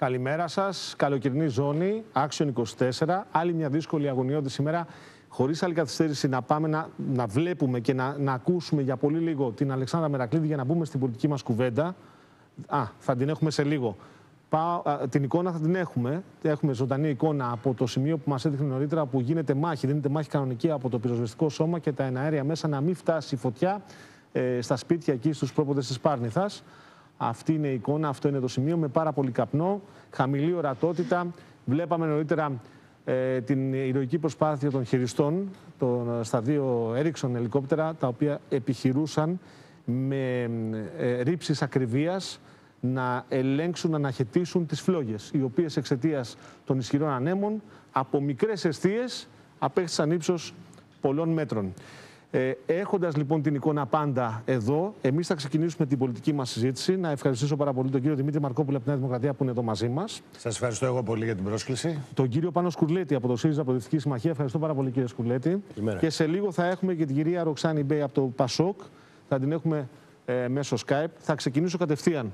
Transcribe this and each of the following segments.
Καλημέρα σας. Καλοκαιρινή ζώνη, Action 24. Άλλη μια δύσκολη αγωνιώδη σήμερα. Χωρίς άλλη καθυστέρηση να πάμε να, να βλέπουμε και να, να ακούσουμε για πολύ λίγο την Αλεξάνδρα Μερακλήδη για να μπούμε στην πολιτική μας κουβέντα. Α, θα την έχουμε σε λίγο. Πάω, α, την εικόνα θα την έχουμε. Έχουμε ζωντανή εικόνα από το σημείο που μας έδειχνε νωρίτερα που γίνεται μάχη. Δίνεται μάχη κανονική από το πυροσβεστικό σώμα και τα εναέρια μέσα να μην φτάσει η φωτιά ε, στα σπίτια εκεί στους πρόποδες της Πάρνηθας. Αυτή είναι η εικόνα, αυτό είναι το σημείο με πάρα πολύ καπνό, χαμηλή ορατότητα. Βλέπαμε νωρίτερα ε, την ηρωική προσπάθεια των χειριστών των, στα δύο Ericsson ελικόπτερα, τα οποία επιχειρούσαν με ε, ρήψεις ακριβίας να ελέγξουν, να αναχαιτήσουν τις φλόγες, οι οποίες εξαιτίας των ισχυρών ανέμων από μικρές αιστείες απέκτησαν ύψος πολλών μέτρων. Ε, Έχοντας λοιπόν την εικόνα πάντα εδώ, εμείς θα ξεκινήσουμε την πολιτική μας συζήτηση. Να ευχαριστήσω πάρα πολύ τον κύριο Δημήτρη Μαρκόπουλο από την Νέα Δημοκρατία που είναι εδώ μαζί μας. Σας ευχαριστώ εγώ πολύ για την πρόσκληση. Τον κύριο Πάνο Σκουρλέτη από το ΣΥΡΙΖΑ Προοδευτική Συμμαχία. Ευχαριστώ πάρα πολύ κύριε Σκουρλέτη. Και σε λίγο θα έχουμε και την κυρία Ροξάνη Μπέη από το Πασόκ. Θα την έχουμε ε, μέσω Skype. Θα ξεκινήσω κατευθείαν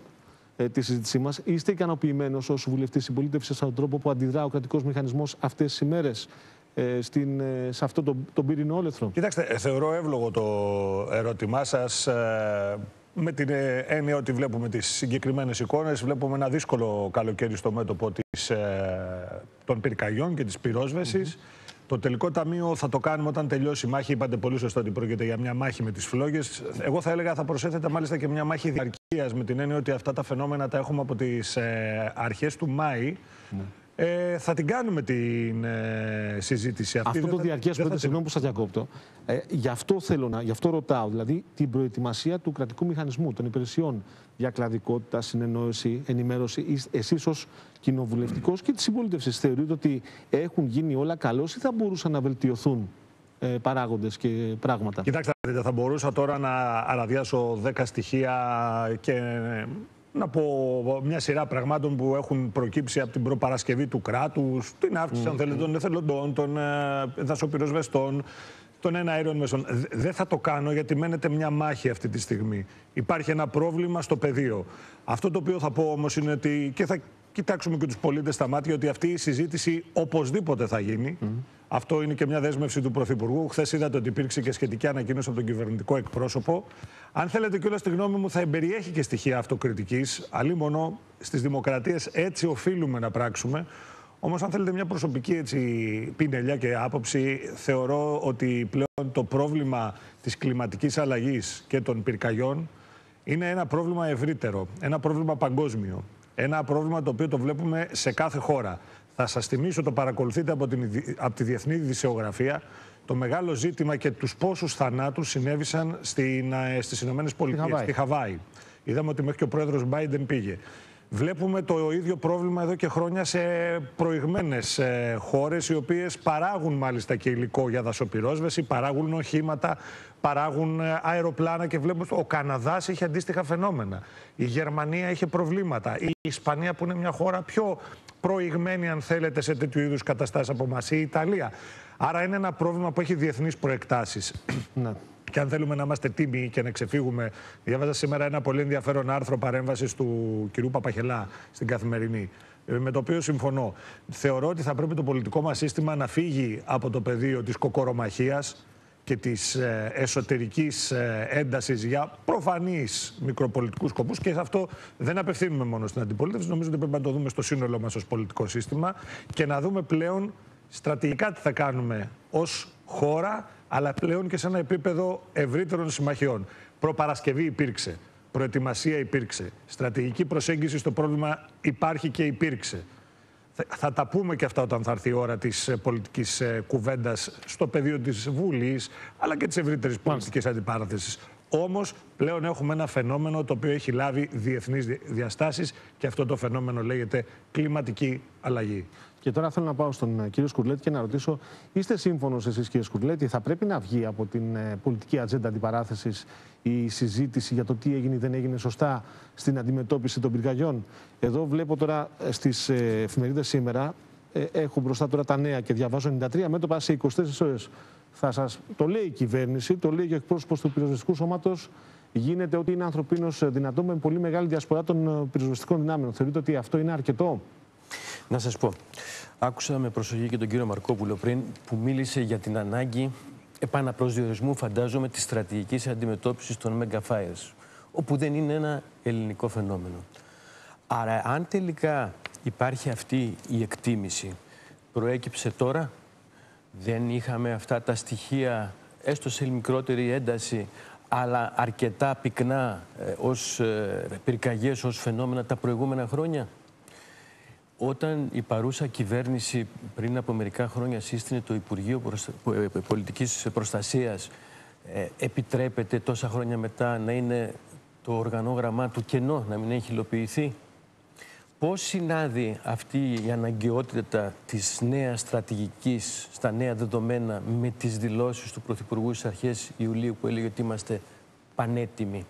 ε, τη συζήτησή μας. Είστε ικανοποιημένος ως βουλευτής συμπολίτευσης από τον τρόπο που αντιδρά ο κρατικός μηχανισμός αυτές τις ημέρες; Ε, στην, ε, σε αυτό το, τον πύρινο όλεθρο. Κοιτάξτε, ε, θεωρώ εύλογο το ερώτημά σας με την έννοια ότι βλέπουμε τις συγκεκριμένες εικόνες, βλέπουμε ένα δύσκολο καλοκαίρι στο μέτωπο της, των πυρκαγιών και της πυρόσβεσης. Το τελικό ταμείο θα το κάνουμε όταν τελειώσει η μάχη. Είπατε πολύ σωστά ότι πρόκειται για μια μάχη με τις φλόγες. Εγώ θα έλεγα θα προσέθετε μάλιστα και μια μάχη διαρκείας με την έννοια ότι αυτά τα φαινόμενα τα έχουμε από τις ε, αρχές του Μάη. Ναι. Ε, θα την κάνουμε την ε, συζήτηση αυτή. Αυτό το διαρκές που συγγνώμη που σας διακόπτω. Ε, γι' αυτό θέλω να, γι' αυτό ρωτάω, δηλαδή την προετοιμασία του κρατικού μηχανισμού, των υπηρεσιών για κλαδικότητα, συνεννόηση, ενημέρωση. Εσείς ως κοινοβουλευτικός και της συμπολίτευσης θεωρείτε ότι έχουν γίνει όλα καλώς ή θα μπορούσαν να βελτιωθούν ε, παράγοντες και πράγματα; Κοιτάξτε, θα μπορούσα τώρα να αραδιάσω 10 στοιχεία και να πω μια σειρά πραγμάτων που έχουν προκύψει από την προπαρασκευή του κράτους, την αύξηση, αν θέλετε, των εθελοντών, των ε, δασοπυροσβεστών, των εναέριων μέσων. Δεν θα το κάνω γιατί μένεται μια μάχη αυτή τη στιγμή. Υπάρχει ένα πρόβλημα στο πεδίο. Αυτό το οποίο θα πω όμως είναι ότι και θα κοιτάξουμε και τους πολίτες στα μάτια ότι αυτή η συζήτηση οπωσδήποτε θα γίνει. Αυτό είναι και μια δέσμευση του Πρωθυπουργού. Χθες είδατε ότι υπήρξε και σχετική ανακοίνωση από τον κυβερνητικό εκπρόσωπο. Αν θέλετε κιόλας τη γνώμη μου, θα εμπεριέχει και στοιχεία αυτοκριτικής. Αλλήμον στις δημοκρατίες έτσι οφείλουμε να πράξουμε. Όμως, αν θέλετε μια προσωπική έτσι, πινελιά και άποψη, θεωρώ ότι πλέον το πρόβλημα της κλιματικής αλλαγής και των πυρκαγιών είναι ένα πρόβλημα ευρύτερο, ένα πρόβλημα παγκόσμιο. Ένα πρόβλημα το οποίο το βλέπουμε σε κάθε χώρα. Θα σας θυμίσω, το παρακολουθείτε από, την, από τη Διεθνή Δησεογραφία, το μεγάλο ζήτημα και τους πόσους θανάτους συνέβησαν στην, ε, στις Ηνωμένες Πολιτείες, στη Χαβάη. Είδαμε ότι μέχρι και ο πρόεδρος Μπάιντεν πήγε. Βλέπουμε το ίδιο πρόβλημα εδώ και χρόνια σε προηγμένες ε, χώρες οι οποίες παράγουν μάλιστα και υλικό για δασοπυρόσβεση, παράγουν οχήματα, παράγουν ε, αεροπλάνα και βλέπουμε ο Καναδάς είχε αντίστοιχα φαινόμενα. Η Γερμανία είχε προβλήματα. Η Ισπανία που είναι μια χώρα πιο προηγμένη αν θέλετε σε τέτοιου είδους καταστάσεις από μας. Η Ιταλία. Άρα είναι ένα πρόβλημα που έχει διεθνείς προεκτάσεις. Ναι. Και αν θέλουμε να είμαστε τίμοι και να ξεφύγουμε, διάβαζα σήμερα ένα πολύ ενδιαφέρον άρθρο παρέμβασης του κ. Παπαχελά στην Καθημερινή, ε, με το οποίο συμφωνώ. Θεωρώ ότι θα πρέπει το πολιτικό μας σύστημα να φύγει από το πεδίο της κοκορομαχίας και της ε, εσωτερικής ε, έντασης για προφανείς μικροπολιτικούς σκοπούς και αυτό δεν απευθύνουμε μόνο στην αντιπολίτευση, νομίζω ότι πρέπει να το δούμε στο σύνολο μας ως πολιτικό σύστημα και να δούμε πλέον στρατηγικά τι θα κάνουμε ως χώρα αλλά πλέον και σε ένα επίπεδο ευρύτερων συμμαχιών. Προπαρασκευή υπήρξε, προετοιμασία υπήρξε, στρατηγική προσέγγιση στο πρόβλημα υπάρχει και υπήρξε. Θα τα πούμε και αυτά όταν θα έρθει η ώρα της ε, πολιτικής ε, κουβέντας στο πεδίο της Βουλής, αλλά και της ευρύτερης πολιτικής αντιπάραθεσης. Όμως πλέον έχουμε ένα φαινόμενο το οποίο έχει λάβει διεθνείς διαστάσεις και αυτό το φαινόμενο λέγεται κλιματική αλλαγή. Και τώρα θέλω να πάω στον ε, κύριο Σκουρλέτη και να ρωτήσω, είστε σύμφωνος εσείς, κύριε Σκουρλέτη, θα πρέπει να βγει από την ε, πολιτική ατζέντα αντιπαράθεσης η συζήτηση για το τι έγινε ή δεν έγινε σωστά στην αντιμετώπιση των πυρκαγιών; Εδώ βλέπω τώρα ε, στις εφημερίδες σήμερα, έχω μπροστά τώρα τα νέα και διαβάζω 93 μέτωπα σε 24 ώρες. Θα σας το λέει η κυβέρνηση, το λέει και ο εκπρόσωπος του πυροσβεστικού σώματος. Γίνεται ότι είναι ανθρωπίνω δυνατό με πολύ μεγάλη διασπορά των πυροσβεστικών δυνάμεων. Θεωρείτε ότι αυτό είναι αρκετό; Να σας πω, άκουσα με προσοχή και τον κύριο Μαρκόπουλο πριν που μίλησε για την ανάγκη επαναπροσδιορισμού, φαντάζομαι, της στρατηγικής αντιμετώπισης των Megafires, όπου δεν είναι ένα ελληνικό φαινόμενο. Άρα, αν τελικά υπάρχει αυτή η εκτίμηση, προέκυψε τώρα, δεν είχαμε αυτά τα στοιχεία, έστω σε μικρότερη ένταση, αλλά αρκετά πυκνά ε, ως ε, πυρκαγιές, ως φαινόμενα τα προηγούμενα χρόνια. Όταν η παρούσα κυβέρνηση πριν από μερικά χρόνια σύστηνε το Υπουργείο ε, Πολιτικής Προστασίας, ε, επιτρέπεται τόσα χρόνια μετά να είναι το οργανόγραμμά του κενό, να μην έχει υλοποιηθεί; Πώς συνάδει αυτή η αναγκαιότητα της νέας στρατηγικής στα νέα δεδομένα με τις δηλώσεις του Πρωθυπουργού στις αρχές Ιουλίου που έλεγε ότι είμαστε πανέτοιμοι;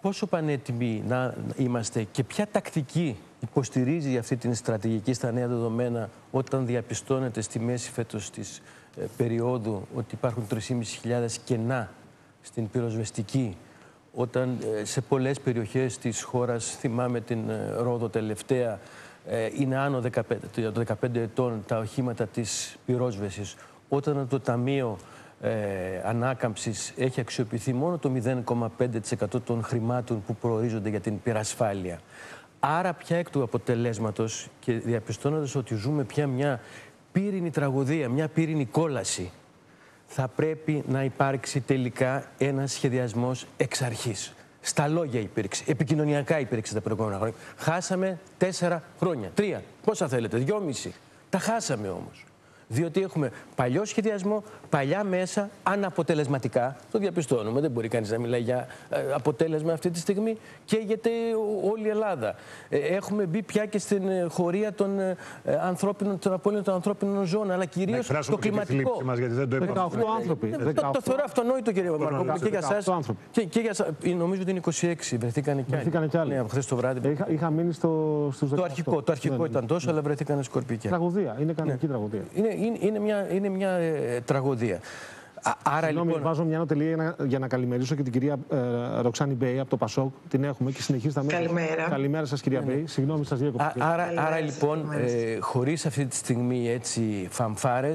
Πόσο πανέτοιμοι να είμαστε και ποια τακτική υποστηρίζει αυτή την στρατηγική στα νέα δεδομένα όταν διαπιστώνεται στη μέση φέτος της ε, περίοδου ότι υπάρχουν 3.500 κενά στην πυροσβεστική όταν ε, σε πολλές περιοχές της χώρας, θυμάμαι την ε, Ρόδο τελευταία, ε, είναι άνω 15, το 15 ετών τα οχήματα της πυρόσβεσης. Όταν το Ταμείο ε, Ανάκαμψης έχει αξιοποιηθεί μόνο το 0,5% των χρημάτων που προορίζονται για την πυρασφάλεια. Άρα πια εκ του αποτελέσματος και διαπιστώνοντας ότι ζούμε πια μια πύρινη τραγωδία, μια πύρινη κόλαση, θα πρέπει να υπάρξει τελικά ένας σχεδιασμός εξ αρχής. Στα λόγια υπήρξε. Επικοινωνιακά υπήρξε τα προηγούμενα χρόνια. Χάσαμε τέσσερα χρόνια. Τρία. Πόσα θέλετε, δυόμιση. Τα χάσαμε όμως διότι έχουμε παλιό σχεδιασμό, παλιά μέσα, αναποτελεσματικά. Το διαπιστώνουμε. Δεν μπορεί κανείς να μιλάει για ε, αποτέλεσμα αυτή τη στιγμή. Καίγεται όλη η Ελλάδα. Ε, έχουμε μπει πια και στην ε, χωρία των ανθρώπινων, των απόλυτων των ανθρώπινων ζώων, αλλά κυρίως το κλιματικό. Μας, γιατί δεν το 18 άνθρωποι. Το, το θεωρώ αυτονόητο, κύριε Μαρκόπουλο, και για εσά. Και, και για νομίζω ότι είναι 26. Βρεθήκαν και άλλοι. Βρεθήκαν και άλλοι. Ναι, χθες το βράδυ. Είχα, είχα μείνει στο, στους το αρχικό, το αρχικό ναι, ναι. ήταν τόσο, αλλά βρεθήκαν σκορπικοί. Τραγωδία. Είναι κανονική τραγωδία. Είναι, είναι, είναι μια, είναι μια ε, τραγωδία. Άρα, Συγγνώμη, λοιπόν... βάζω μια νοτελεία για να, για να καλημερίσω και την κυρία ε, Ροξάνη Μπέη από το Πασόκ. Την έχουμε και συνεχίζει τα Καλημέρα. Καλημέρα σας, κυρία ναι. Μπέη. Συγγνώμη, σας διέκοψα. Άρα, άρα λοιπόν, ε, χωρίς αυτή τη στιγμή έτσι φαμφάρε,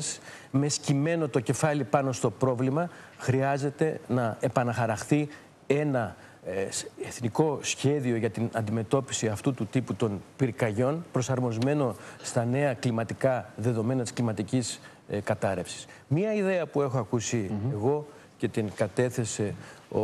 με σκυμμένο το κεφάλι πάνω στο πρόβλημα, χρειάζεται να επαναχαραχθεί ένα ε, εθνικό σχέδιο για την αντιμετώπιση αυτού του τύπου των πυρκαγιών προσαρμοσμένο στα νέα κλιματικά δεδομένα της κλιματικής ε, κατάρρευσης. Μία ιδέα που έχω ακούσει εγώ και την κατέθεσε ο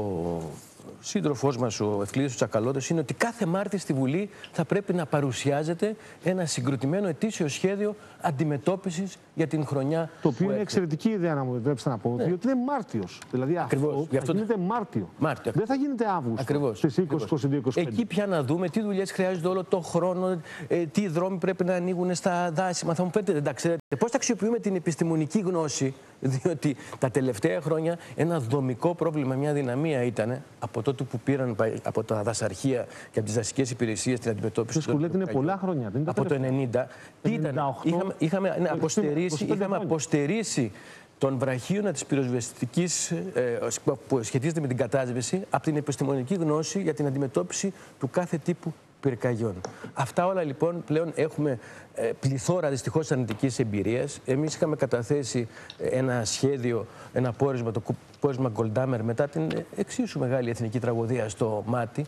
σύντροφός μας, ο Ευκλήδης Τσακαλώτο, είναι ότι κάθε Μάρτη στη Βουλή θα πρέπει να παρουσιάζεται ένα συγκροτημένο ετήσιο σχέδιο αντιμετώπισης για την χρονιά. Το οποίο είναι εξαιρετική ιδέα, να μου επιτρέψετε να πω. Ναι. Διότι είναι Μάρτιος. Δηλαδή Ακριβώς. αυτό, θα γίνεται Μάρτιο. Μάρτιο. Δεν θα γίνεται Αύγουστο. Ακριβώς. Στις 20-22-25. Εκεί πια να δούμε τι δουλειές χρειάζονται όλο το χρόνο, ε, τι δρόμοι πρέπει να ανοίγουν στα δάση. Μα θα μου πείτε, δεν τα ξέρετε. Πώς θα αξιοποιούμε την επιστημονική γνώση, διότι τα τελευταία χρόνια ένα δομικό πρόβλημα, μια δυναμία ήταν από τότε που πήραν από τα δασαρχεία και από τις δασικές υπηρεσίες την αντιμετώπιση του. λέτε είναι πολλά χρόνια. Δεν από το 90. Τι ήταν, είχαμε, είχαμε, ναι, αποστερήσει, είχαμε αποστερήσει των βραχίων της πυροσβεστικής ε, που σχετίζεται με την κατάσβεση από την επιστημονική γνώση για την αντιμετώπιση του κάθε τύπου πυρκαγιών. Αυτά όλα λοιπόν πλέον έχουμε ε, πληθώρα δυστυχώς αρνητικής εμπειρίας. Εμείς είχαμε καταθέσει ε, ένα σχέδιο, ένα πόρισμα, το πόρισμα Γκολντάμερ μετά την εξίσου μεγάλη εθνική τραγωδία στο Μάτι.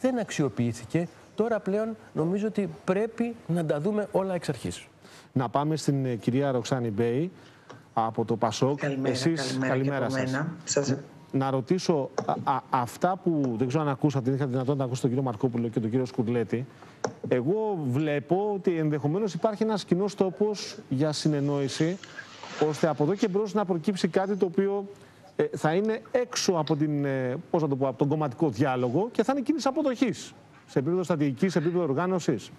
Δεν αξιοποιήθηκε. Τώρα πλέον νομίζω ότι πρέπει να τα δούμε όλα εξ αρχής. Να πάμε στην ε, κυρία Ροξάνη Μπέη από το Πασόκ. Καλημέρα, Εσείς, καλημέρα, καλημέρα σας να ρωτήσω α, αυτά που δεν ξέρω αν ακούσατε, είχα δυνατότητα να ακούσω τον κύριο Μαρκόπουλο και τον κύριο Σκουρλέτη. Εγώ βλέπω ότι ενδεχομένως υπάρχει ένας κοινός τόπος για συνεννόηση, ώστε από εδώ και μπρος να προκύψει κάτι το οποίο ε, θα είναι έξω από, την, ε, πώς το πω, από τον κομματικό διάλογο και θα είναι κίνηση αποδοχής σε επίπεδο στρατηγικής, σε επίπεδο οργάνωσης.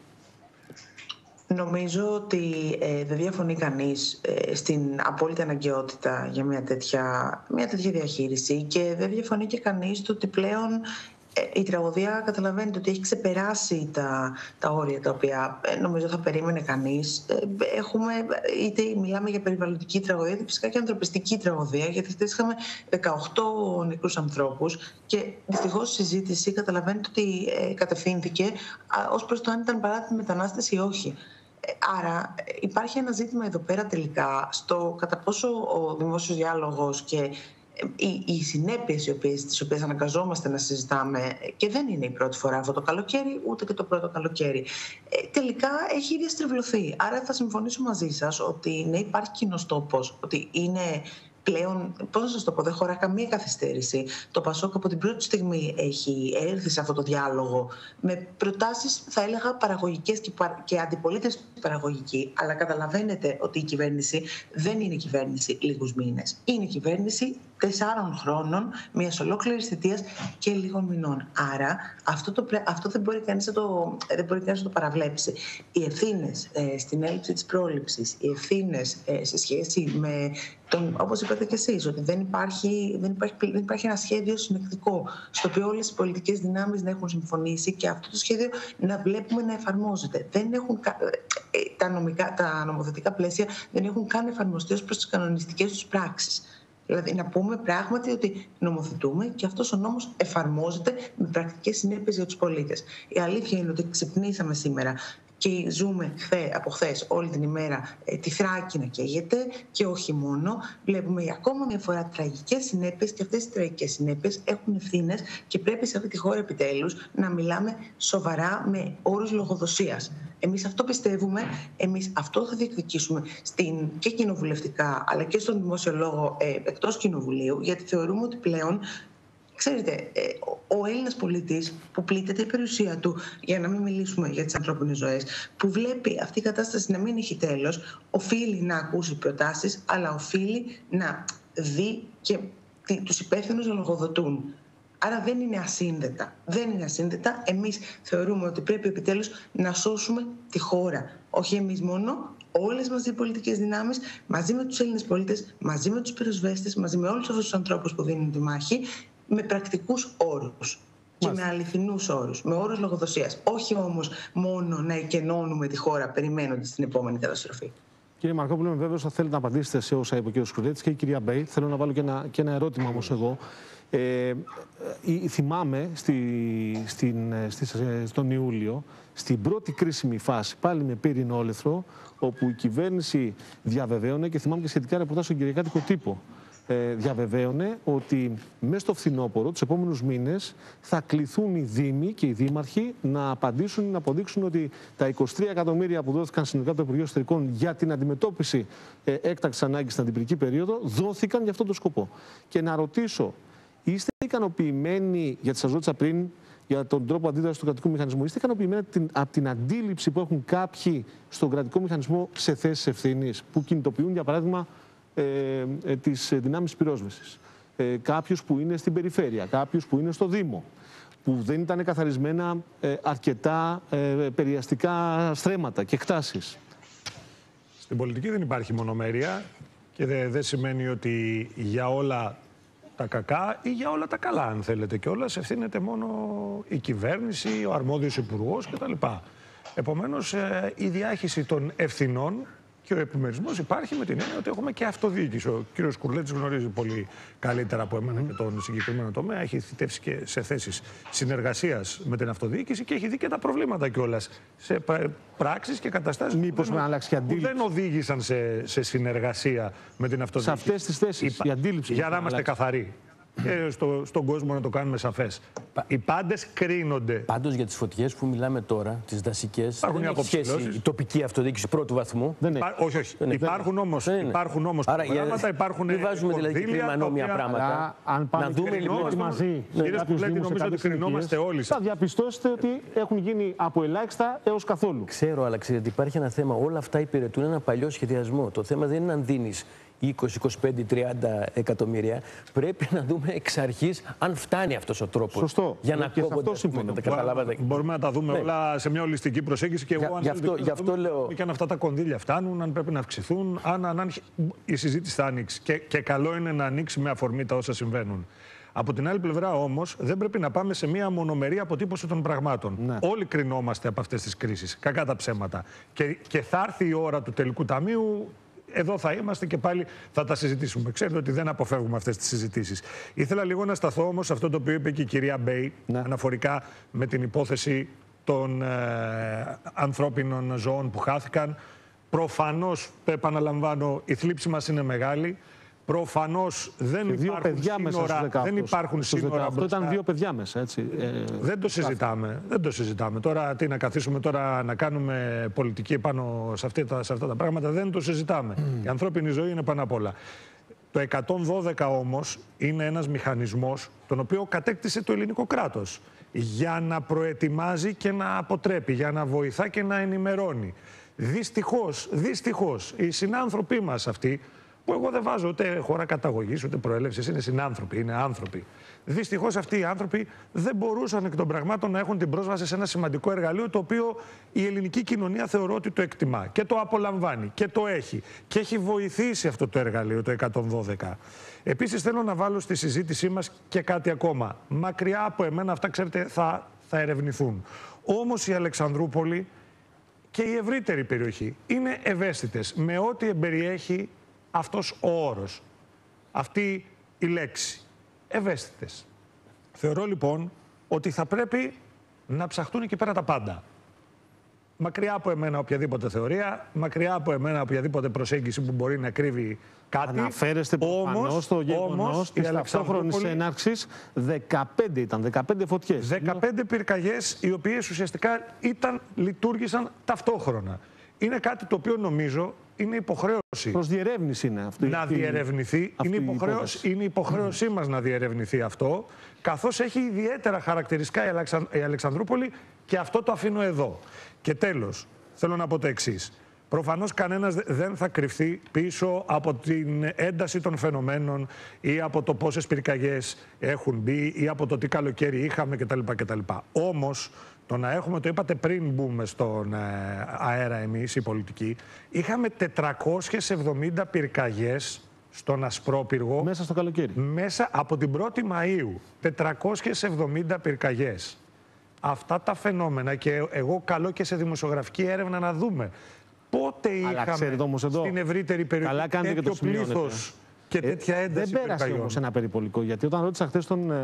Νομίζω ότι ε, δεν διαφωνεί κανείς ε, στην απόλυτη αναγκαιότητα για μια τέτοια, μια τέτοια διαχείριση και δεν διαφωνεί και κανείς το ότι πλέον ε, η τραγωδία καταλαβαίνετε ότι έχει ξεπεράσει τα, τα όρια τα οποία ε, νομίζω θα περίμενε κανείς. Έχουμε, είτε μιλάμε για περιβαλλοντική τραγωδία, είτε φυσικά και ανθρωπιστική τραγωδία, γιατί χθες είχαμε 18 νεκρούς ανθρώπους και δυστυχώς η συζήτηση καταλαβαίνετε ότι κατευθύνθηκε ως προς το αν ήταν παρά τη μετανάστευση ή όχι. άρα υπάρχει ένα ζήτημα εδώ πέρα τελικά στο κατά πόσο ο δημόσιος διάλογος και οι, οι συνέπειες τις οποίες αναγκαζόμαστε να συζητάμε και δεν είναι η πρώτη φορά αυτό το καλοκαίρι, ούτε και το πρώτο καλοκαίρι. Ε, τελικά έχει διαστρεβλωθεί. Άρα θα συμφωνήσω μαζί σας ότι ναι, υπάρχει κοινός τόπος, ότι είναι πλέον, πώς να σας το πω, δεν χωρά καμία καθυστέρηση. Το Πασόκ από την πρώτη στιγμή έχει έρθει σε αυτό το διάλογο με προτάσεις, θα έλεγα, παραγωγικές και, και αντιπολίτευση παραγωγική. Αλλά καταλαβαίνετε ότι η κυβέρνηση δεν είναι κυβέρνηση λίγους μήνες. Είναι κυβέρνηση τεσσάρων χρόνων, μιας ολόκληρης θητείας και λίγων μηνών. Άρα αυτό, το, αυτό δεν μπορεί κανείς να, το, να το παραβλέψει. Οι ευθύνες ε, στην έλλειψη της πρόληψης, οι ευθύνες ε, σε σχέση με τον, όπως είπατε και εσείς, ότι δεν υπάρχει, δεν, υπάρχει, δεν υπάρχει ένα σχέδιο συνεκτικό στο οποίο όλες οι πολιτικές δυνάμεις να έχουν συμφωνήσει και αυτό το σχέδιο να βλέπουμε να εφαρμόζεται. Δεν έχουν, ε, τα, νομικά, τα νομοθετικά πλαίσια δεν έχουν καν εφαρμοστεί ως προς τις κανονιστικές τους πράξεις. Δηλαδή να πούμε πράγματι ότι νομοθετούμε και αυτός ο νόμος εφαρμόζεται με πρακτικές συνέπειες για τους πολίτες. Η αλήθεια είναι ότι ξυπνήσαμε σήμερα και ζούμε χθε, από χθες όλη την ημέρα ε, τη Θράκη να καίγεται και όχι μόνο. Βλέπουμε ακόμα μια φορά τραγικές συνέπειες και αυτές οι τραγικές συνέπειες έχουν ευθύνες και πρέπει σε αυτή τη χώρα επιτέλους να μιλάμε σοβαρά με όρους λογοδοσίας. Εμείς αυτό πιστεύουμε, εμείς αυτό θα διεκδικήσουμε στην, και κοινοβουλευτικά αλλά και στον δημόσιο λόγο ε, εκτός κοινοβουλίου, γιατί θεωρούμε ότι πλέον Ξέρετε, ε, ο Έλληνας πολίτη που πλήττεται η περιουσία του, για να μην μιλήσουμε για τις ανθρώπινες ζωές, που βλέπει αυτή η κατάσταση να μην έχει τέλος, οφείλει να ακούσει προτάσεις, αλλά οφείλει να δει και τους υπεύθυνους να λογοδοτούν. Άρα δεν είναι ασύνδετα. Δεν είναι ασύνδετα. Εμείς θεωρούμε ότι πρέπει επιτέλους να σώσουμε τη χώρα. Όχι εμείς μόνο, όλες μαζί οι πολιτικές δυνάμεις, μαζί με τους Έλληνες πολίτες, μαζί με τους πυροσβέστες, μαζί με όλους αυτούς τους ανθρώπους που δίνουν τη μάχη, με πρακτικούς όρους και με αληθινούς όρους, με όρους λογοδοσίας. Όχι όμως μόνο να εκκενώνουμε τη χώρα περιμένοντας την επόμενη καταστροφή. Κύριε Μαρκόπουλο, είμαι βέβαιος ότι θέλετε να απαντήσετε σε όσα είπε ο κ. Σκουρλέτης και η κυρία Μπέι. Θέλω να βάλω και ένα, και ένα ερώτημα όμως εγώ. Ε, ε, ε, θυμάμαι στη, στην, στη, στον Ιούλιο, στην πρώτη κρίσιμη φάση, πάλι με πύρινο όλεθρο, όπου η κυβέρνηση διαβεβαίωνε και θυμάμαι και σχετικά ρεπορτάζ στον Κυριακάτικο τύπο ε, διαβεβαίωνε ότι μέσα στο φθινόπωρο, τους επόμενους μήνες, θα κληθούν οι Δήμοι και οι Δήμαρχοι να απαντήσουν, να αποδείξουν ότι τα 23 εκατομμύρια που δόθηκαν συνολικά από το Υπουργείο Εσωτερικών για την αντιμετώπιση ε, έκτακτης ανάγκης στην αντιπυρική περίοδο δόθηκαν για αυτόν τον σκοπό. Και να ρωτήσω, είστε ικανοποιημένοι, γιατί σας ρώτησα πριν, για τον τρόπο αντίδρασης του κρατικού μηχανισμού. Είστε ικανοποιημένοι από την αντίληψη που έχουν κάποιοι στον κρατικό μηχανισμό σε θέσεις ευθύνης, που κινητοποιούν, για παράδειγμα, ε, ε, τις δυνάμεις πυρόσβεσης. Ε, κάποιους που είναι στην περιφέρεια, κάποιους που είναι στο Δήμο, που δεν ήταν καθαρισμένα ε, αρκετά ε, περιαστικά στρέμματα και εκτάσεις. Στην πολιτική δεν υπάρχει μονομέρεια και δεν δε σημαίνει ότι για όλα τα κακά ή για όλα τα καλά, αν θέλετε και όλα, ευθύνεται μόνο η κυβέρνηση, ο αρμόδιος υπουργός κτλ. Επομένως, ε, η διάχυση των ευθυνών και ο επιμερισμός υπάρχει με την έννοια ότι έχουμε και αυτοδιοίκηση. Ο κύριος Κουρλέτης γνωρίζει πολύ καλύτερα από εμένα και τον συγκεκριμένο τομέα. Έχει θητεύσει και σε θέσεις συνεργασίας με την αυτοδιοίκηση και έχει δει και τα προβλήματα κιόλας σε πράξεις και καταστάσεις που, που δεν οδήγησαν σε, σε συνεργασία με την αυτοδιοίκηση. Σε αυτές τις θέσεις, η αντίληψη. Για να είμαστε καθαροί και στο, στον κόσμο να το κάνουμε σαφές. Οι πάντες κρίνονται. Πάντως για τις φωτιές που μιλάμε τώρα, τις δασικές, δεν έχει σχέση η τοπική αυτοδιοίκηση πρώτου βαθμού. Δεν Υπά... Όχι, όχι. Δεν υπάρχουν όμως υπάρχουν όμως Άρα, πράγματα, υπάρχουν. Δεν βάζουμε δηλαδή και ανώμια πράγματα. αν πάμε να δούμε λοιπόν μαζί. Κύριε Σπουλέτη, νομίζω ότι κρινόμαστε όλοι. Θα διαπιστώσετε ότι έχουν γίνει από ελάχιστα έως καθόλου. Ξέρω, αλλά ξέρετε, υπάρχει ένα θέμα. Όλα αυτά υπηρετούν ένα παλιό σχεδιασμό. Το θέμα δεν είναι αν δίνεις 20, 25, 30 εκατομμύρια. Πρέπει να δούμε εξ αρχής αν φτάνει αυτός ο τρόπος. Σωστό. Για να κόβονται. Καταλάβατε. Μπορούμε να τα δούμε ναι. όλα σε μια ολιστική προσέγγιση και εγώ αν αυτό, γι αυτό λέω. Και αν αυτά τα κονδύλια φτάνουν, αν πρέπει να αυξηθούν, αν, αν, αν η συζήτηση θα ανοίξει. Και, και καλό είναι να ανοίξει με αφορμή τα όσα συμβαίνουν. Από την άλλη πλευρά όμως δεν πρέπει να πάμε σε μια μονομερή αποτύπωση των πραγμάτων. Ναι. Όλοι κρινόμαστε από αυτές τις κρίσεις. Κακά τα ψέματα. Και, και θα έρθει η ώρα του τελικού ταμείου εδώ θα είμαστε και πάλι θα τα συζητήσουμε. Ξέρετε ότι δεν αποφεύγουμε αυτές τις συζητήσεις. Ήθελα λίγο να σταθώ όμως σε αυτό το οποίο είπε και η κυρία Μπέι, ναι. αναφορικά με την υπόθεση των ε, ανθρώπινων ζώων που χάθηκαν. Προφανώς, επαναλαμβάνω, η θλίψη μας είναι μεγάλη. Προφανώς δεν, δύο υπάρχουν παιδιά σύνορα, μέσα δεν υπάρχουν σύνορα. Αυτό ήταν δύο παιδιά μέσα, έτσι. Ε, δεν το συζητάμε. Δεν το συζητάμε. Τώρα τι να καθίσουμε τώρα να κάνουμε πολιτική πάνω σε, αυτή, σε αυτά τα πράγματα. Δεν το συζητάμε. Η ανθρώπινη ζωή είναι πάνω απ' όλα. Το 112 όμως είναι ένας μηχανισμός τον οποίο κατέκτησε το ελληνικό κράτος για να προετοιμάζει και να αποτρέπει, για να βοηθά και να ενημερώνει. Δυστυχώς, δυστυχώς, οι συνάνθρωποι μας αυτοί που εγώ δεν βάζω ούτε χώρα καταγωγής ούτε προέλευσης. Είναι συνάνθρωποι, είναι άνθρωποι. Δυστυχώς αυτοί οι άνθρωποι δεν μπορούσαν εκ των πραγμάτων να έχουν την πρόσβαση σε ένα σημαντικό εργαλείο το οποίο η ελληνική κοινωνία θεωρώ ότι το εκτιμά και το απολαμβάνει και το έχει. Και έχει βοηθήσει αυτό το εργαλείο το 112. Επίσης θέλω να βάλω στη συζήτησή μας και κάτι ακόμα. Μακριά από εμένα αυτά, ξέρετε, θα, θα ερευνηθούν. Όμως η Αλεξανδρούπολη και η ευρύτερη περιοχή είναι ευαίσθητες με ό,τι εμπεριέχει αυτός ο όρος, αυτή η λέξη. Ευαίσθητες. Θεωρώ λοιπόν ότι θα πρέπει να ψαχτούν εκεί πέρα τα πάντα. Μακριά από εμένα οποιαδήποτε θεωρία, μακριά από εμένα οποιαδήποτε προσέγγιση που μπορεί να κρύβει κάτι. Αναφέρεστε προφανώς στο γεγονός της ταυτόχρονης έναρξης 15 ήταν, 15 φωτιές. 15 πυρκαγιές οι οποίες ουσιαστικά ήταν, λειτουργήσαν ταυτόχρονα. Είναι κάτι το οποίο νομίζω είναι υποχρέωση. Προς διερεύνηση είναι αυτή. Να διερευνηθεί. είναι υποχρέωση, είναι υποχρέωσή μας να διερευνηθεί αυτό. Καθώς έχει ιδιαίτερα χαρακτηριστικά η, Αλεξανδρούπολη και αυτό το αφήνω εδώ. Και τέλος, θέλω να πω το εξής. Προφανώς κανένας δεν θα κρυφθεί πίσω από την ένταση των φαινομένων ή από το πόσες πυρκαγιές έχουν μπει ή από το τι καλοκαίρι είχαμε κτλ. κτλ. Όμως το να έχουμε, το είπατε πριν μπούμε στον ε, αέρα εμείς οι πολιτικοί, είχαμε 470 πυρκαγιές στον Ασπρόπυργο. Μέσα στο καλοκαίρι. Μέσα από την 1η Μαΐου. 470 πυρκαγιές. Αυτά τα φαινόμενα και εγώ καλώ και σε δημοσιογραφική έρευνα να δούμε πότε είχαμε εδώ, στην ευρύτερη περιοχή Καλά κάνετε τέτοιο πλήθος και ε, τέτοια ένταση Δεν πέρασε όμως ένα περιπολικό. Γιατί όταν ρώτησα χθες τον ε,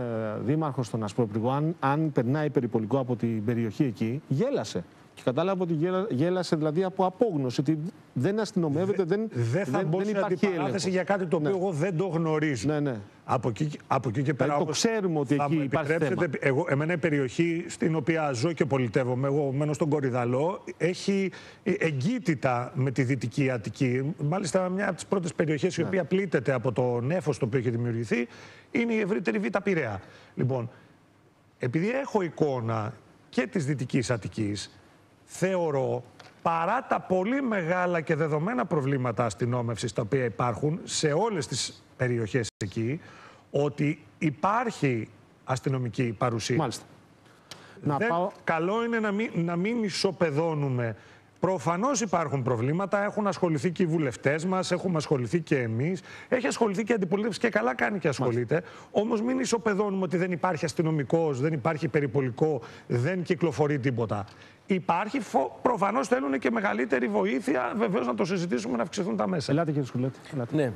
δήμαρχο στον Ασπρόπριγο αν, αν περνάει περιπολικό από την περιοχή εκεί, γέλασε. Και κατάλαβα ότι γέλασε δηλαδή από απόγνωση, ότι δεν αστυνομεύεται, δεν, δεν θα μπω σε αντιπαράθεση για κάτι το οποίο ναι. εγώ δεν το γνωρίζω. Ναι, ναι. Από εκεί, από εκεί και πέρα. Δηλαδή, το ξέρουμε ότι εκεί υπάρχει θέμα. Εγώ, εμένα η περιοχή στην οποία ζω και πολιτεύομαι, εγώ μένω στον Κορυδαλό, έχει εγκύτητα με τη Δυτική Αττική. Μάλιστα, μια από τις πρώτες περιοχές η ναι. οποία πλήττεται από το νέφος το οποίο έχει δημιουργηθεί είναι η ευρύτερη Β' Πειραιά. Λοιπόν, επειδή έχω εικόνα και της Δυτικής Αττικής, θεωρώ παρά τα πολύ μεγάλα και δεδομένα προβλήματα αστυνόμευσης τα οποία υπάρχουν σε όλες τις περιοχές εκεί, ότι υπάρχει αστυνομική παρουσία. Μάλιστα. Να πάω... Καλό είναι να μην, να μην ισοπεδώνουμε. Προφανώς υπάρχουν προβλήματα, έχουν ασχοληθεί και οι βουλευτές μας, έχουμε ασχοληθεί και εμείς, έχει ασχοληθεί και η αντιπολίτευση και καλά κάνει και ασχολείται. Όμως μην ισοπεδώνουμε ότι δεν υπάρχει αστυνομικός, δεν υπάρχει περιπολικό, δεν κυκλοφορεί τίποτα. Υπάρχει, προφανώς θέλουν και μεγαλύτερη βοήθεια. Βεβαίως να το συζητήσουμε να αυξηθούν τα μέσα. Ελάτε κύριε Σκουλέτη. Ναι, ε,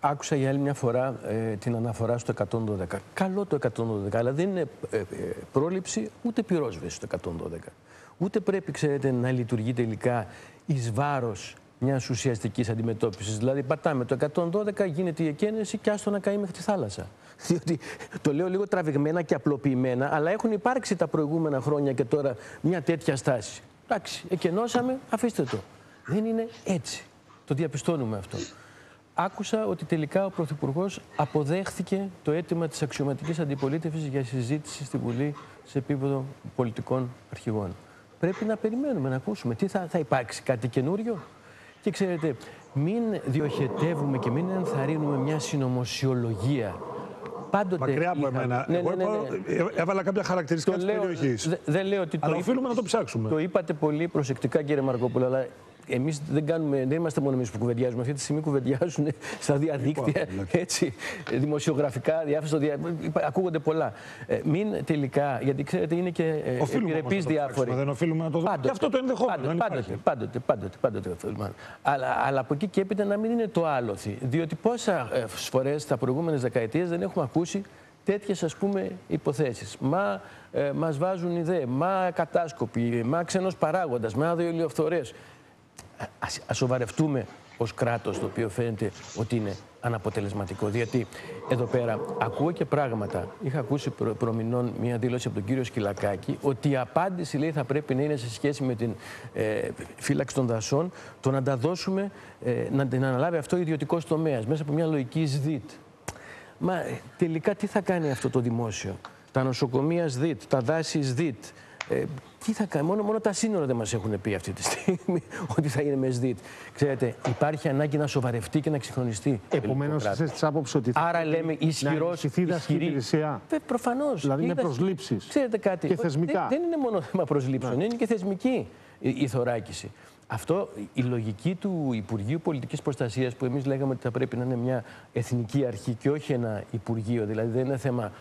άκουσα για άλλη μια φορά ε, την αναφορά στο 112. Καλό το 112, αλλά δεν είναι ε, πρόληψη ούτε πυρόσβεση το 112. Ούτε πρέπει, ξέρετε, να λειτουργεί τελικά εις βάρος μιας ουσιαστικής αντιμετώπισης. Δηλαδή, πατάμε το 112, γίνεται η εκένεση και άστο να καεί μέχρι τη θάλασσα. Διότι το λέω λίγο τραβηγμένα και απλοποιημένα, αλλά έχουν υπάρξει τα προηγούμενα χρόνια και τώρα μια τέτοια στάση. Εντάξει, εκενώσαμε, αφήστε το. Δεν είναι έτσι. Το διαπιστώνουμε αυτό. Άκουσα ότι τελικά ο Πρωθυπουργός αποδέχθηκε το αίτημα της αξιωματικής αντιπολίτευσης για συζήτηση στη Βουλή σε επίπεδο πολιτικών αρχηγών. Πρέπει να περιμένουμε να ακούσουμε τι θα, θα υπάρξει, κάτι καινούριο; Και ξέρετε, μην διοχετεύουμε και μην ενθαρρύνουμε μια συνωμοσιολογία πάντοτε. Μακριά από εμένα. Ναι, ναι, ναι, ναι. Έβαλα κάποια χαρακτηριστικά της περιοχής. Δεν λέω ότι. Αλλά οφείλουμε να το ψάξουμε. Το είπατε πολύ προσεκτικά, κύριε Μαρκόπουλο, αλλά εμείς δεν, δεν είμαστε μόνο εμείς που κουβεντιάζουμε. Αυτή τη στιγμή κουβεντιάζουν στα διαδίκτυα, λοιπόν, έτσι, δημοσιογραφικά, διάφορα. Δια... Ακούγονται πολλά. Ε, μην τελικά, γιατί ξέρετε είναι και ε, επιρρεπείς διάφοροι. Δεν οφείλουμε να το δούμε. Και αυτό το ενδεχόμενο. Πάντοτε, πάντοτε, πάντοτε, πάντοτε, πάντοτε αλλά, αλλά από εκεί και έπειτα να μην είναι το άλοθη. Διότι πόσα ε, φορές τα προηγούμενες δεκαετίες δεν έχουμε ακούσει τέτοιες ας πούμε υποθέσεις. Μα ε, μας βάζουν ιδέα, μα κατάσκοποι, μα ξένος παράγοντας, μα αδειολιοφθορές. Ας, ας σοβαρευτούμε ως κράτος το οποίο φαίνεται ότι είναι αναποτελεσματικό. Γιατί εδώ πέρα ακούω και πράγματα. Είχα ακούσει προ, προμηνών μια δήλωση από τον κύριο Σκυλακάκη ότι η απάντηση λέει θα πρέπει να είναι σε σχέση με την ε, φύλαξη των δασών το να τα δώσουμε, ε, να την αναλάβει αυτό ο ιδιωτικός τομέας μέσα από μια λογική ΣΔΙΤ. Μα ε, τελικά τι θα κάνει αυτό το δημόσιο; Τα νοσοκομεία ΣΔΙΤ, τα δάση ΣΔΙΤ, ε, τι θα κάνει, μόνο, μόνο τα σύνορα δεν μας έχουν πει αυτή τη στιγμή ότι θα είναι με ΣΔΙΤ. Ξέρετε, υπάρχει ανάγκη να σοβαρευτεί και να ξυγχρονιστεί. Επομένως, είσαι της άποψης ότι. Άρα λέμε ισχυρός. Ισχυρή υπηρεσία. Προφανώς. Δηλαδή είναι προσλήψεις. Ξέρετε κάτι. Και θεσμικά. Δεν, δεν είναι μόνο θέμα προσλήψεων, ναι. είναι και θεσμική η, η θωράκιση. Αυτό, η λογική του Υπουργείου Πολιτικής Προστασίας που εμείς λέγαμε ότι θα πρέπει να είναι μια εθνική αρχή και όχι ένα Υπουργείο, δηλαδή δεν είναι θέμα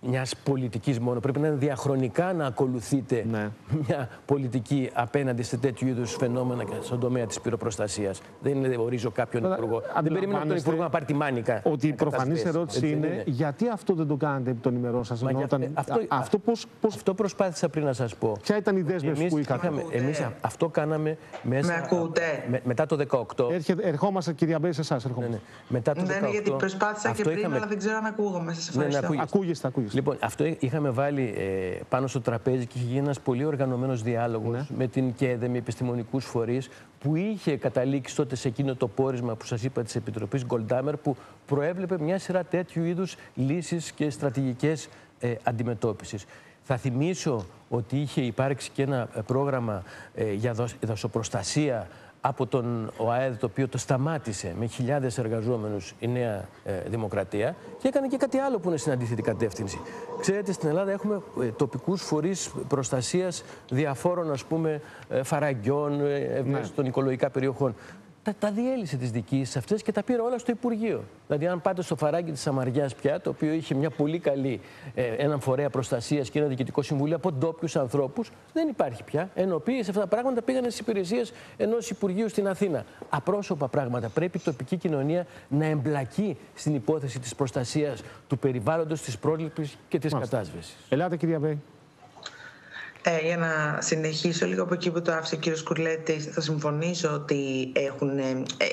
μιας πολιτικής μόνο. Πρέπει να είναι διαχρονικά να ακολουθείτε Ναι. μια πολιτική απέναντι σε τέτοιου είδους φαινόμενα και στον τομέα της πυροπροστασίας. Δεν είναι, ορίζω κάποιον Τώρα, υπουργό. Δεν περίμενα από τον αντιλαμβάνεστε υπουργό να πάρει τη μάνικα. Ότι η να προφανής κατασπέσει. ερώτηση Έτσι δεν είναι, γιατί αυτό δεν το κάνετε επί των ημερών σας. Μα για- ε, αυτό, αυτό πώς, πώς, Αυτό προσπάθησα πριν να σας πω. ποια ήταν η δέσμευση Εμείς που είχατε; είχαμε, εμείς α- αυτό κάναμε μέσα. Με ακούτε; με- μετά το 18. Έρχεται, ερχόμαστε, κυρία Μπέη, σε εσάς. Ναι, ναι. Μετά το 18. Δεν είναι γιατί προσπάθησα και αυτό πριν, είχαμε- αλλά δεν ξέρω αν ακούγομαι. Σας Ναι, ναι, ευχαριστώ. ακούγεται. Ακούγεστε, ακούγεστε. Λοιπόν, αυτό είχαμε βάλει ε, πάνω στο τραπέζι και είχε γίνει ένας πολύ οργανωμένος διάλογος Ναι. με την ΚΕΔΕ, με επιστημονικούς φορείς, που είχε καταλήξει τότε σε εκείνο το πόρισμα που σας είπα της Επιτροπής Γκολντάμερ, που προέβλεπε μια σειρά τέτοιου είδους λύσεις και στρατηγικές ε, αντιμετώπισης. Θα θυμίσω ότι είχε υπάρξει και ένα ε, πρόγραμμα ε, για δασ- δασοπροστασία από τον ΟΑΕΔ, το οποίο το σταμάτησε με χιλιάδες εργαζόμενους η Νέα ε, Δημοκρατία και έκανε και κάτι άλλο που είναι στην αντίθετη κατεύθυνση. Ξέρετε, στην Ελλάδα έχουμε ε, τοπικούς φορείς προστασίας διαφόρων, ας πούμε, ε, φαραγγιών, ε, ευαίσθητων οικολογικά περιοχών. Τα, τα διέλυσε τις διοικήσει αυτές και τα πήρε όλα στο Υπουργείο. Δηλαδή, αν πάτε στο φαράγγι της Σαμαριάς πια, το οποίο είχε μια πολύ καλή, ε, έναν φορέα προστασίας και ένα διοικητικό συμβούλιο από ντόπιους ανθρώπους, δεν υπάρχει πια. Ενοποίησε αυτά τα πράγματα, πήγαν στις υπηρεσίες ενός Υπουργείου στην Αθήνα. Απρόσωπα πράγματα. Πρέπει η τοπική κοινωνία να εμπλακεί στην υπόθεση της προστασίας του περιβάλλοντος, της πρόληψης και της κατάσβεσης. Ελάτε, κυρία Μπέη. Ε, για να συνεχίσω λίγο από εκεί που το άφησε ο κύριος Κουρλέτης, θα συμφωνήσω ότι έχουν ε, ε,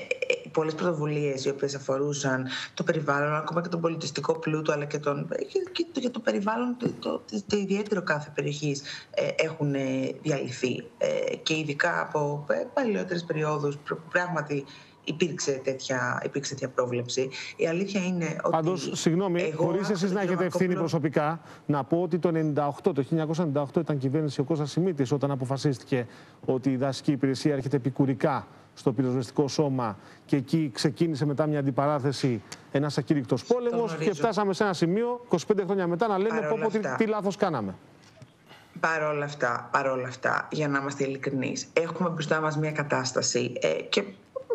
πολλές πρωτοβουλίες οι οποίες αφορούσαν το περιβάλλον, ακόμα και τον πολιτιστικό πλούτο, αλλά και, τον, και, και το, για το περιβάλλον το, το, το, το ιδιαίτερο κάθε περιοχής ε, έχουν ε, διαλυθεί. Ε, και ειδικά από ε, παλαιότερες περιόδους, που πράγματι υπήρξε τέτοια, υπήρξε τέτοια πρόβλεψη. Η αλήθεια είναι ότι... Πάντως, συγγνώμη, εγώ χωρίς άκουσα εσείς τον να κύριο έχετε ευθύνη Μαρκόπουλο- προσωπικά, να πω ότι το 98, το 1998 ήταν κυβέρνηση ο Κώστας Σιμίτης όταν αποφασίστηκε ότι η δασική υπηρεσία έρχεται επικουρικά στο πυροσβεστικό σώμα και εκεί ξεκίνησε μετά μια αντιπαράθεση ένας ακήρυκτος πόλεμος γνωρίζω. και φτάσαμε σε ένα σημείο 25 χρόνια μετά να λέμε Παρ' πω, όλα πω, τι, αυτά. τι λάθος κάναμε. Παρόλα αυτά, παρόλα αυτά, για να είμαστε ειλικρινείς, έχουμε μπροστά μας μια κατάσταση ε, και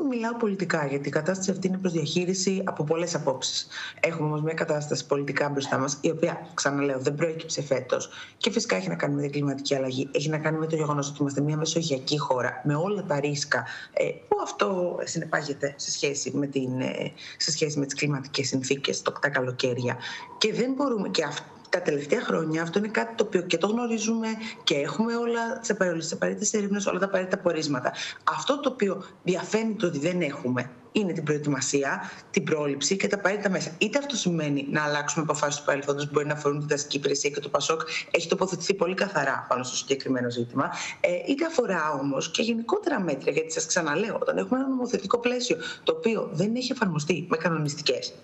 μιλάω πολιτικά, γιατί η κατάσταση αυτή είναι προς διαχείριση από πολλές απόψεις. Έχουμε όμως μια κατάσταση πολιτικά μπροστά μας, η οποία, ξαναλέω, δεν προέκυψε φέτος και φυσικά έχει να κάνει με την κλιματική αλλαγή. Έχει να κάνει με το γεγονός ότι είμαστε μια μεσογειακή χώρα με όλα τα ρίσκα ε, που αυτό συνεπάγεται σε σχέση με, την, ε, σε σχέση με τις κλιματικές συνθήκες, τα καλοκαίρια. Και δεν μπορούμε, και αυτό τα τελευταία χρόνια αυτό είναι κάτι το οποίο και το γνωρίζουμε και έχουμε όλα τι απαραίτητες έρευνε, όλα τα απαραίτητα πορίσματα. Αυτό το οποίο διαφαίνεται ότι δεν έχουμε είναι την προετοιμασία, την πρόληψη και τα απαραίτητα μέσα. Είτε αυτό σημαίνει να αλλάξουμε αποφάσεις του παρελθόντος που μπορεί να αφορούν τη δασική υπηρεσία και το ΠΑΣΟΚ έχει τοποθετηθεί πολύ καθαρά πάνω στο συγκεκριμένο ζήτημα, ε, είτε αφορά όμως και γενικότερα μέτρα. Γιατί σας ξαναλέω, όταν έχουμε ένα νομοθετικό πλαίσιο το οποίο δεν έχει εφαρμοστεί με κανονιστικές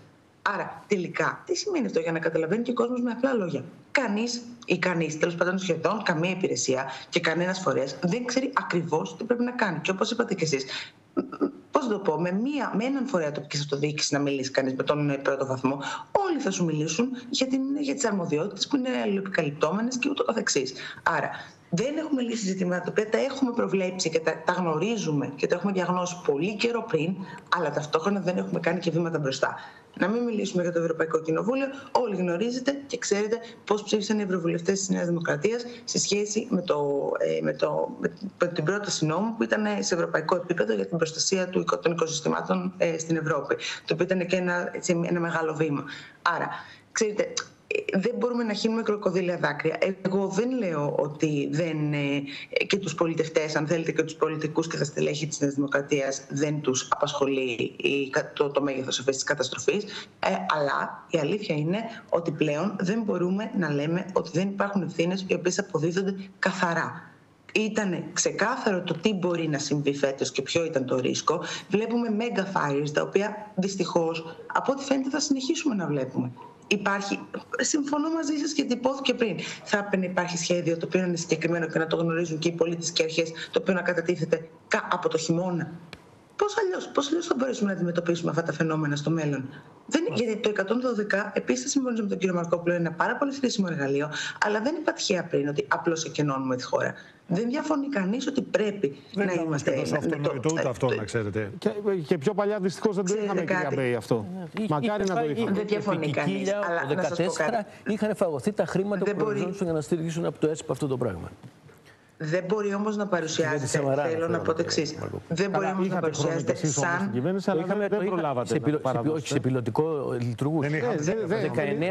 Άρα, τελικά, τι σημαίνει αυτό για να καταλαβαίνει και ο κόσμος με απλά λόγια; Κανείς ή κανείς, τέλος πάντων σχεδόν καμία υπηρεσία και κανένας φορέας δεν ξέρει ακριβώς τι πρέπει να κάνει. Και όπως είπατε κι εσείς, πώς να το πω, με, μία, με έναν φορέα τοπική αυτοδιοίκηση να μιλήσει κανείς με τον ε, πρώτο βαθμό, όλοι θα σου μιλήσουν για, την, για τις αρμοδιότητες που είναι αλληλοεπικαλυπτόμενες και ούτω καθεξής. Άρα, δεν έχουμε λύσει ζητήματα τα οποία τα έχουμε προβλέψει και τα, τα γνωρίζουμε και τα έχουμε διαγνώσει πολύ καιρό πριν, αλλά ταυτόχρονα δεν έχουμε κάνει και βήματα μπροστά. Να μην μιλήσουμε για το Ευρωπαϊκό Κοινοβούλιο. Όλοι γνωρίζετε και ξέρετε πώς ψήφισαν οι ευρωβουλευτές της Νέας Δημοκρατίας σε σχέση με, το, ε, με, το, με την πρόταση νόμου που ήταν σε ευρωπαϊκό επίπεδο για την προστασία του, των οικοσυστημάτων ε, στην Ευρώπη. Το οποίο ήταν και ένα, έτσι, ένα μεγάλο βήμα. Άρα, ξέρετε, δεν μπορούμε να χύνουμε κροκοδίλια δάκρυα. Εγώ δεν λέω ότι δεν, ε, και τους πολιτευτές, αν θέλετε, και τους πολιτικούς και τα στελέχη της Νέας Δημοκρατίας δεν τους απασχολεί το, το μέγεθος αυτής της καταστροφής. Ε, αλλά η αλήθεια είναι ότι πλέον δεν μπορούμε να λέμε ότι δεν υπάρχουν ευθύνες οι οποίες αποδίδονται καθαρά ήταν ξεκάθαρο το τι μπορεί να συμβεί φέτος και ποιο ήταν το ρίσκο. Βλέπουμε mega fires, τα οποία δυστυχώς από ό,τι φαίνεται θα συνεχίσουμε να βλέπουμε. Υπάρχει, συμφωνώ μαζί σας γιατί υπόθηκε πριν. Θα έπρεπε να υπάρχει σχέδιο το οποίο είναι συγκεκριμένο και να το γνωρίζουν και οι πολίτες και αρχές, το οποίο να κατατίθεται από το χειμώνα. Πώ αλλιώ πώς αλλιώς θα μπορέσουμε να αντιμετωπίσουμε αυτά τα φαινόμενα στο μέλλον. Δεν, γιατί το 112, επίση συμφωνήσω με τον κύριο Μαρκόπουλο, είναι ένα πάρα πολύ χρήσιμο εργαλείο, αλλά δεν είπα τυχαία πριν ότι απλώ εκενώνουμε τη χώρα. Δεν διαφωνεί κανεί ότι πρέπει δεν να είμαστε. Δεν είναι αυτονόητο ούτε αυτό, να ξέρετε. Και, και πιο παλιά δυστυχώ δεν το είχαμε, κυρία Μπέη, αυτό. Ναι. Μακάρι να το είχαμε. Δεν διαφωνεί κανεί. Το 2014 είχαν φαγωθεί τα χρήματα που προβλέψουν για να στηρίξουν από το ΕΣΠ αυτό το πράγμα. Δεν μπορεί όμως να παρουσιάζεται. Θέλω να πω το εξής. Δεν μπορεί όμως να παρουσιάζεται σαν. Αλλά είχαμε, δεν προλάβατε. Σε, πιλο, σε, όχι, σε πιλωτικό λειτουργούς. Δεν είχαμε.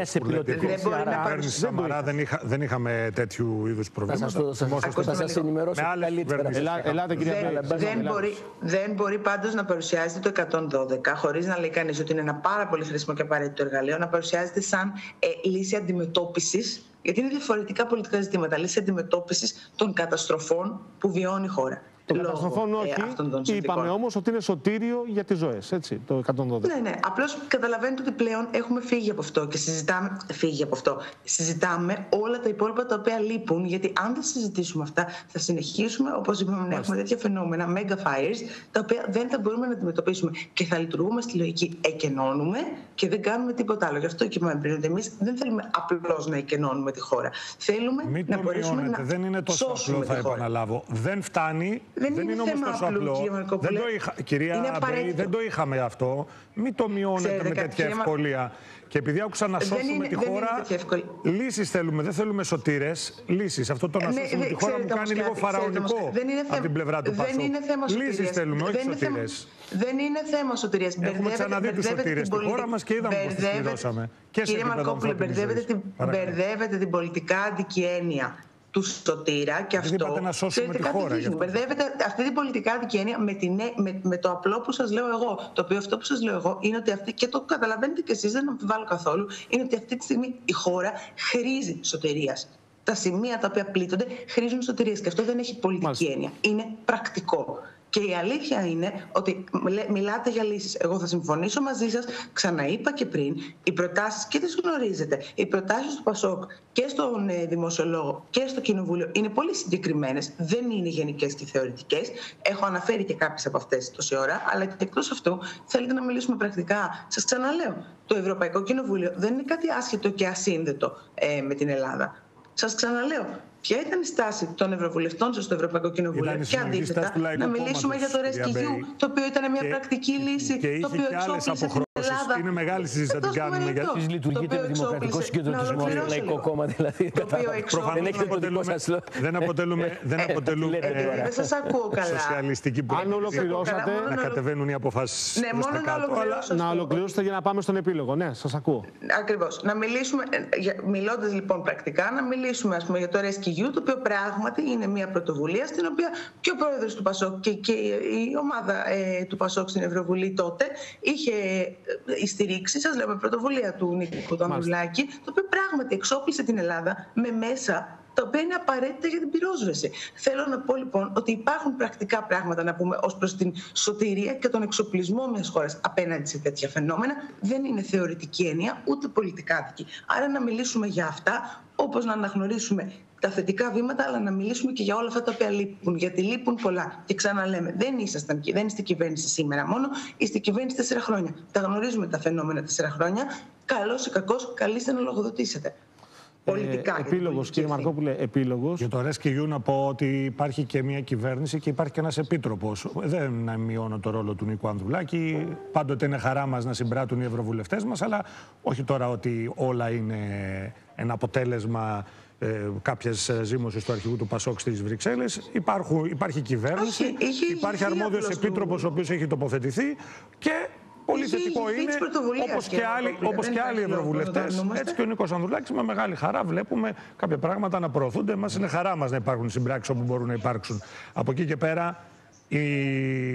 19 σε πιλωτικό. Δεν μπορεί να παρουσιάζεται. Δεν είχαμε τέτοιου είδους προβλήματα. Θα σα ενημερώσω καλύτερα. Ελάτε, κυρία Δεν μπορεί πάντως να παρουσιάζεται το 112 χωρίς να λέει κανείς ότι είναι ένα πάρα πολύ χρήσιμο και απαραίτητο εργαλείο, να παρουσιάζεται σαν ε, λύση αντιμετώπισης γιατί είναι διαφορετικά πολιτικά ζητήματα. Λύση αντιμετώπισης των καταστροφών που βιώνει η χώρα. Των καταστροφών όχι. Ε, Είπαμε όμως ότι είναι σωτήριο για τις ζωές. Έτσι, το 112. Ναι, ναι. Απλώς καταλαβαίνετε ότι πλέον έχουμε φύγει από αυτό και συζητάμε. Φύγει από αυτό. Συζητάμε όλα τα υπόλοιπα τα οποία λείπουν. Γιατί αν δεν συζητήσουμε αυτά, θα συνεχίσουμε, όπως είπαμε, να έχουμε τέτοια φαινόμενα, mega fires, τα οποία δεν θα μπορούμε να αντιμετωπίσουμε. Και θα λειτουργούμε στη λογική εκενώνουμε και δεν κάνουμε τίποτα άλλο. Γι' αυτό και είπαμε πριν ότι εμείς δεν θέλουμε απλώς να εκενώνουμε τη χώρα. Θέλουμε Μην να μπορέσουμε να. Δεν είναι τόσο απλό, θα επαναλάβω. Δεν φτάνει δεν, δεν είναι, είναι τόσο απλό. Δεν το είχα, κυρία Μπέη, δεν το είχαμε αυτό. Μην το μειώνετε Ξέρετε, με τέτοια ευκολία. Και επειδή άκουσα να σώσουμε είναι, τη χώρα, λύσεις θέλουμε. Δεν θέλουμε σωτήρες. Λύσεις. Αυτό το να ναι, σώσουμε τη χώρα μου κάνει λίγο φαραωνικό από την πλευρά του Πασόκ. Λύσεις θέλουμε, όχι σωτήρες. Δεν είναι θέμα σωτηρία. Έχουμε ξαναδεί του σωτήρες στη χώρα μας και είδαμε πώς τις πληρώσαμε. Κύριε Μαρκόπουλε, μπερδεύετε την πολιτικά αντικένεια του Σωτήρα και αυτό. Είπατε να σώσουμε τη χώρα. Μπερδεύετε αυτή την πολιτικά δικαιένεια με, με, με, το απλό που σας λέω εγώ. Το οποίο αυτό που σας λέω εγώ είναι ότι αυτή, και το καταλαβαίνετε κι εσείς, δεν αμφιβάλλω καθόλου, είναι ότι αυτή τη στιγμή η χώρα χρήζει σωτηρίας. Τα σημεία τα οποία πλήττονται χρήζουν σωτηρίας. Και αυτό δεν έχει πολιτική Μάλιστα. έννοια. Είναι πρακτικό. Και η αλήθεια είναι ότι μιλάτε για λύσεις. Εγώ θα συμφωνήσω μαζί σας. Ξαναείπα και πριν, οι προτάσεις και τις γνωρίζετε. Οι προτάσεις του Πασόκ και στον ε, δημοσιολόγο και στο Κοινοβούλιο είναι πολύ συγκεκριμένες. Δεν είναι γενικές και θεωρητικές. Έχω αναφέρει και κάποιες από αυτές τόση ώρα. Αλλά και εκτός αυτού, θέλετε να μιλήσουμε πρακτικά. Σας ξαναλέω, το Ευρωπαϊκό Κοινοβούλιο δεν είναι κάτι άσχετο και ασύνδετο ε, με την Ελλάδα. Σας ξαναλέω, ποια ήταν η στάση των Ευρωβουλευτών στο Ευρωπαϊκό Κοινοβούλιο και αντίθετα να μιλήσουμε για το Rescue, το οποίο ήταν μια πρακτική λύση, το οποίο εξόπλισε Ελλάδα. Είναι μεγάλη συζήτηση να την κάνουμε. Γιατί εσεί λειτουργείτε με δημοκρατικός συγκεντρωτισμός, με λαϊκό κόμμα δηλαδή. Δεν έχετε αποτελούμε. Δεν αποτελούμε. Δεν αποτελούμε. Δεν σας ακούω καλά. Σοσιαλιστική Αν ολοκληρώσατε. Να κατεβαίνουν οι αποφάσεις. Ναι, μόνο να ολοκληρώσετε. Να ολοκληρώσετε για να πάμε στον επίλογο. Ναι, σας ακούω. Ακριβώς. Να μιλήσουμε, μιλώντας λοιπόν πρακτικά, να μιλήσουμε για το Rescue, το οποίο πράγματι είναι μια πρωτοβουλία στην οποία και ο πρόεδρος του Πασόκ και η ομάδα ε, του Πασόκ στην Ευρωβουλή τότε είχε η στηρίξη, σας λέω, με πρωτοβουλία του Νίκου Δανδουλάκη, το οποίο πράγματι εξόπλισε την Ελλάδα με μέσα τα οποία είναι απαραίτητα για την πυρόσβεση. Θέλω να πω λοιπόν ότι υπάρχουν πρακτικά πράγματα να πούμε ως προς την σωτηρία και τον εξοπλισμό μιας χώρας απέναντι σε τέτοια φαινόμενα. Δεν είναι θεωρητική έννοια, ούτε πολιτικά δική. Άρα να μιλήσουμε για αυτά, όπως να αναγνωρίσουμε τα θετικά βήματα, αλλά να μιλήσουμε και για όλα αυτά τα οποία λείπουν. Γιατί λείπουν πολλά. Και ξαναλέμε, δεν ήσασταν δεν είστε κυβέρνηση σήμερα μόνο, είστε κυβέρνηση τέσσερα χρόνια. Τα γνωρίζουμε τα φαινόμενα τέσσερα χρόνια. Καλό ή κακό, καλείστε να λογοδοτήσετε. Πολιτικά. Ε, επίλογος, κύριε Μαρκόπουλε, επίλογος. Για το Rescue να πω ότι υπάρχει και μια κυβέρνηση και υπάρχει και ένας επίτροπος. Δεν μειώνω το ρόλο του Νίκου Ανδρουλάκη. Πάντοτε είναι χαρά μας να συμπράττουν οι ευρωβουλευτές μας, αλλά όχι τώρα ότι όλα είναι ένα αποτέλεσμα ε, κάποιες ζήμωσες του αρχηγού του Πασόκ στις Βρυξέλλες. Υπάρχει κυβέρνηση, υπάρχει αρμόδιος επίτροπος ο οποίος έχει τοποθετηθεί και Πολύ θετικό είναι, όπως και άλλοι, όπως και άλλοι ευρωβουλευτές, έτσι και ο Νίκος Ανδρουλάκης, με μεγάλη χαρά βλέπουμε κάποια πράγματα να προωθούνται. Μας είναι χαρά μας να υπάρχουν συμπράξεις όπου μπορούν να υπάρξουν. Από εκεί και πέρα, η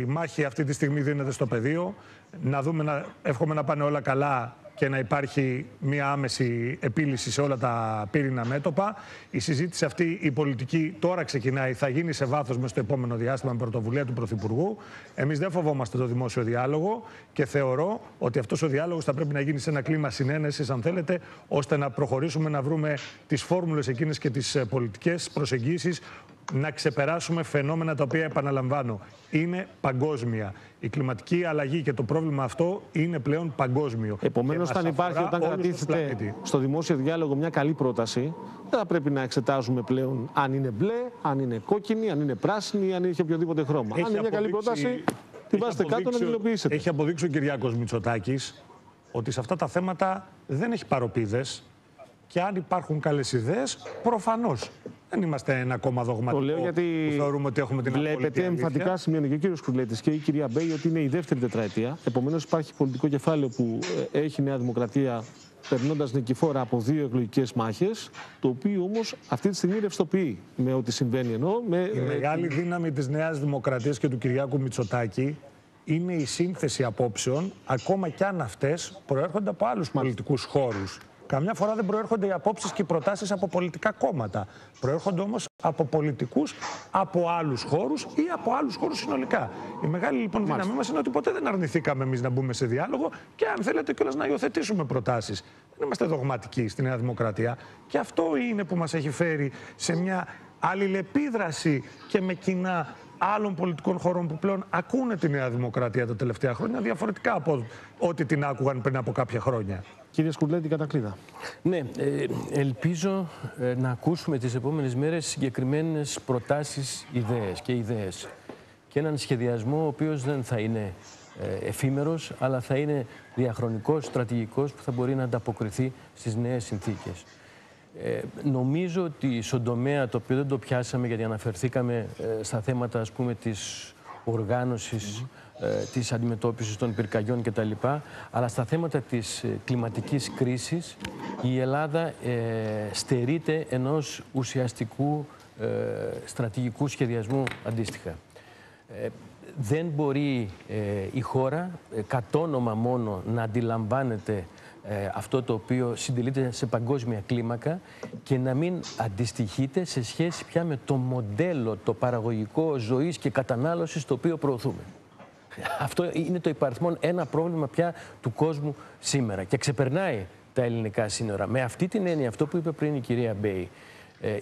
μάχη αυτή τη στιγμή δίνεται στο πεδίο. Να δούμε, να, εύχομαι να πάνε όλα καλά και να υπάρχει μια άμεση επίλυση σε όλα τα πύρινα μέτωπα. Η συζήτηση αυτή, η πολιτική, τώρα ξεκινάει, θα γίνει σε βάθος μες στο επόμενο διάστημα με πρωτοβουλία του Πρωθυπουργού. Εμείς δεν φοβόμαστε το δημόσιο διάλογο και θεωρώ ότι αυτός ο διάλογος θα πρέπει να γίνει σε ένα κλίμα συνένεσης, αν θέλετε, ώστε να προχωρήσουμε να βρούμε τις φόρμουλες εκείνες και τις ε, πολιτικές προσεγγίσεις να ξεπεράσουμε φαινόμενα τα οποία, επαναλαμβάνω, είναι παγκόσμια. Η κλιματική αλλαγή και το πρόβλημα αυτό είναι πλέον παγκόσμιο. Επομένως, όταν υπάρχει, όταν κρατήσετε στο δημόσιο διάλογο μια καλή πρόταση, δεν θα πρέπει να εξετάζουμε πλέον αν είναι μπλε, αν είναι κόκκινη, αν είναι πράσινη ή αν έχει οποιοδήποτε χρώμα. Έχει αν είναι μια καλή πρόταση, την βάζετε κάτω να την υλοποιήσετε. Έχει αποδείξει ο Κυριάκος Μητσοτάκης ότι σε αυτά τα θέματα δεν έχει παροπίδες και αν υπάρχουν καλές ιδέες, προφανώς δεν είμαστε ένα κόμμα δογματικό το λέω γιατί που θεωρούμε ότι έχουμε την Βλέπετε εμφαντικά σημαίνει και ο κύριος Κουρλέτης και η κυρία Μπέη ότι είναι η δεύτερη τετραετία. Επομένως, υπάρχει πολιτικό κεφάλαιο που ε, έχει η Νέα Δημοκρατία περνώντας νικηφόρα από δύο εκλογικές μάχες, το οποίο όμως αυτή τη στιγμή ρευστοποιεί με ό,τι συμβαίνει ενώ. Με, η μεγάλη δύναμη της Νέας Δημοκρατίας και του Κυριάκου Μητσοτάκη είναι η σύνθεση απόψεων, ακόμα κι αν αυτές προέρχονται από άλλους πολιτικούς χώρους. Καμιά φορά δεν προέρχονται οι απόψεις και οι προτάσεις από πολιτικά κόμματα. Προέρχονται όμως από πολιτικούς από άλλους χώρους ή από άλλους χώρους συνολικά. Η μεγάλη λοιπόν δύναμή μας είναι ότι ποτέ δεν αρνηθήκαμε εμείς να μπούμε σε διάλογο και αν θέλετε κιόλας να υιοθετήσουμε προτάσεις. Δεν είμαστε δογματικοί στη Νέα Δημοκρατία. Και αυτό είναι που μας έχει φέρει σε μια αλληλεπίδραση και με κοινά άλλων πολιτικών χωρών που πλέον ακούνε τη Νέα Δημοκρατία τα τελευταία χρόνια διαφορετικά από ό,τι την άκουγαν πριν από κάποια χρόνια. Κύριε Σκουρλέτη, κατακλείδα. Ναι, ε, ελπίζω ε, να ακούσουμε τις επόμενες μέρες συγκεκριμένες προτάσεις, ιδέες και ιδέες. Και έναν σχεδιασμό ο οποίος δεν θα είναι ε, εφήμερος, αλλά θα είναι διαχρονικός, στρατηγικός που θα μπορεί να ανταποκριθεί στις νέες συνθήκες. Ε, νομίζω ότι στον τομέα το οποίο δεν το πιάσαμε γιατί αναφερθήκαμε ε, στα θέματα ας πούμε της οργάνωσης mm -hmm. Της αντιμετώπισης των πυρκαγιών κτλ. Αλλά στα θέματα της κλιματικής κρίσης η Ελλάδα στερείται ενός ουσιαστικού στρατηγικού σχεδιασμού αντίστοιχα. Δεν μπορεί η χώρα κατ' όνομα μόνο να αντιλαμβάνεται ε, αυτό το οποίο συντελείται σε παγκόσμια κλίμακα και να μην αντιστοιχείται σε σχέση πια με το μοντέλο, το παραγωγικό ζωής και κατανάλωσης το οποίο προωθούμε. Αυτό είναι το υπαριθμόν ένα πρόβλημα πια του κόσμου σήμερα και ξεπερνάει τα ελληνικά σύνορα. Με αυτή την έννοια, αυτό που είπε πριν η κυρία Μπέη, ε,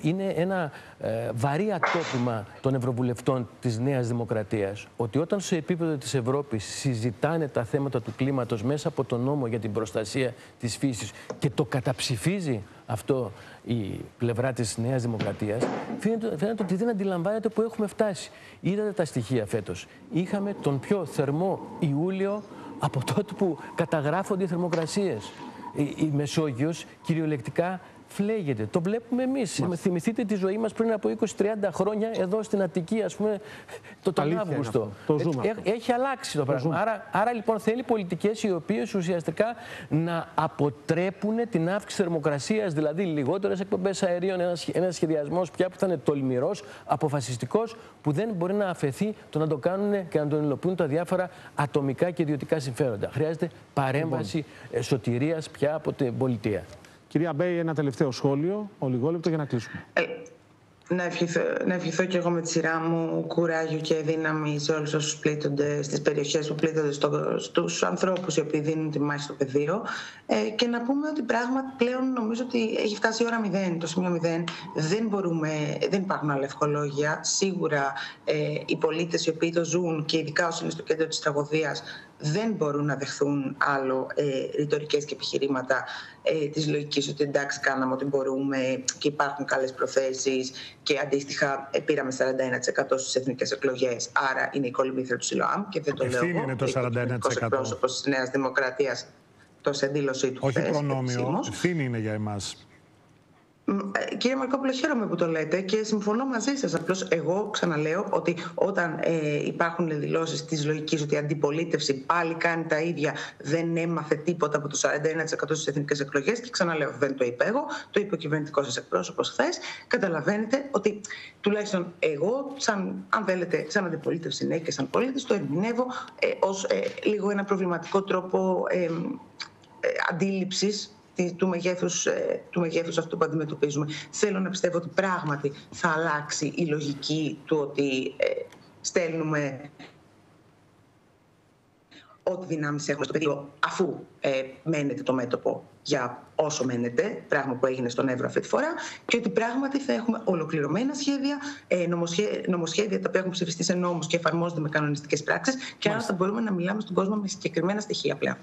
είναι ένα ε, βαρύ ατόπιμα των Ευρωβουλευτών της Νέας Δημοκρατίας ότι όταν σε επίπεδο της Ευρώπης συζητάνε τα θέματα του κλίματος μέσα από τον νόμο για την προστασία της φύσης και το καταψηφίζει αυτό η πλευρά της Νέας Δημοκρατίας, φαίνεται, φαίνεται ότι δεν αντιλαμβάνεται που έχουμε φτάσει. Είδατε τα στοιχεία φέτος. Είχαμε τον πιο θερμό Ιούλιο από τότε που καταγράφονται οι θερμοκρασίες. Η, η Μεσόγειος κυριολεκτικά φλέγεται. Το βλέπουμε εμείς. Θυμηθείτε τη ζωή μας πριν από 20-30 χρόνια εδώ στην Αττική, ας πούμε, το τον Αύγουστο. Το ζούμε Έχει, έχει αλλάξει το, το πράγμα. Άρα, άρα λοιπόν θέλει πολιτικές οι οποίες ουσιαστικά να αποτρέπουν την αύξηση θερμοκρασίας, δηλαδή λιγότερες εκπομπές αερίων, ένας σχεδιασμός πια που θα είναι τολμηρός, αποφασιστικός, που δεν μπορεί να αφαιθεί το να το κάνουν και να τον υλοποιούν τα διάφορα ατομικά και ιδιωτικά συμφέροντα. Χρειάζεται παρέμβαση λοιπόν. σωτηρίας πια από την πολιτεία. Κυρία Μπέη, ένα τελευταίο σχόλιο, ολιγόλεπτο για να κλείσουμε. Ε, να, ευχηθώ, να ευχηθώ και εγώ με τη σειρά μου κουράγιο και δύναμη σε όλους όσους πλήττονται στις περιοχές που πλήττονται στο, στους ανθρώπους οι οποίοι δίνουν τη μάχη στο πεδίο. Ε, και να πούμε ότι πράγματι πλέον νομίζω ότι έχει φτάσει η ώρα 0, το σημείο 0 δεν μπορούμε, δεν υπάρχουν άλλα ευχολόγια. Σίγουρα ε, οι πολίτες οι οποίοι το ζουν και ειδικά όσοι είναι στο κέντρο της τραγωδίας δεν μπορούν να δεχθούν άλλο ε, ρητορικές και επιχειρήματα ε, της λογικής ότι εντάξει κάναμε ό,τι μπορούμε και υπάρχουν καλές προθέσεις και αντίστοιχα ε, πήραμε 41% στις εθνικές εκλογές άρα είναι η κολυμήθρα του ΣΥΛΟΑΜ και δεν το Ευθύνη λέω είναι το 41%. εκπρόσωπος της Νέας Δημοκρατίας το σε δήλωσή του Όχι προνόμιο, ευθύνη είναι για εμάς. Μ, ε, Κύριε Μαρκόπουλο, χαίρομαι που το λέτε και συμφωνώ μαζί σας. Απλώς, εγώ ξαναλέω ότι όταν ε, υπάρχουν δηλώσεις της λογικής ότι η αντιπολίτευση πάλι κάνει τα ίδια, δεν έμαθε τίποτα από το 41% στις εθνικές εκλογές, και ξαναλέω, δεν το είπα εγώ, το είπε ο κυβερνητικός σας εκπρόσωπος χθες. Καταλαβαίνετε ότι τουλάχιστον εγώ, σαν, αν θέλετε, σαν αντιπολίτευση ναι και σαν πολίτης, το ερμηνεύω ε, ως ε, λίγο ένα προβληματικό τρόπο ε, ε, αντίληψης τη- του μεγέθους, ε, του μεγέθους αυτού που αντιμετωπίζουμε. Θέλω να πιστεύω ότι πράγματι θα αλλάξει η λογική του ότι ε, στέλνουμε ό,τι δυνάμεις έχουμε στο πεδίο αφού ε, μένετε το μέτωπο για όσο μένετε, πράγμα που έγινε στον Εύρο αυτή τη φορά, και ότι πράγματι θα έχουμε ολοκληρωμένα σχέδια, ε, νομοσχέ- νομοσχέδια τα οποία έχουν ψηφιστεί σε νόμους και εφαρμόζονται με κανονιστικές πράξεις και άρα θα μπορούμε να μιλάμε στον κόσμο με συγκεκριμένα στοιχεία πλέον.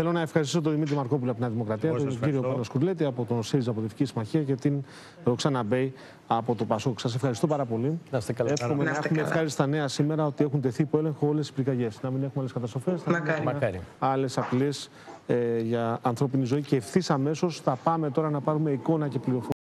Θέλω να ευχαριστήσω τον Δημήτρη Μαρκόπουλο από την Νέα Δημοκρατία, Εγώ τον σας κύριο ευχαριστώ. Πάνο Σκουρλέτη από τον ΣΥΡΙΖΑ Προοδευτική Συμμαχία και την Ροξάνα Μπέι από το ΠΑΣΟΚ. Σας ευχαριστώ πάρα πολύ. Να είστε καλά. Εύχομαι Να να είστε έχουμε καλά. ευχάριστα νέα σήμερα ότι έχουν τεθεί υπό έλεγχο όλες τις πυρκαγιές. Να μην έχουμε άλλες καταστροφές. Μακάρι. Μακάρι. Άλλες απειλές ε, για ανθρώπινη ζωή. Και ευθύς αμέσως θα πάμε τώρα να πάρουμε εικόνα και πληροφορία.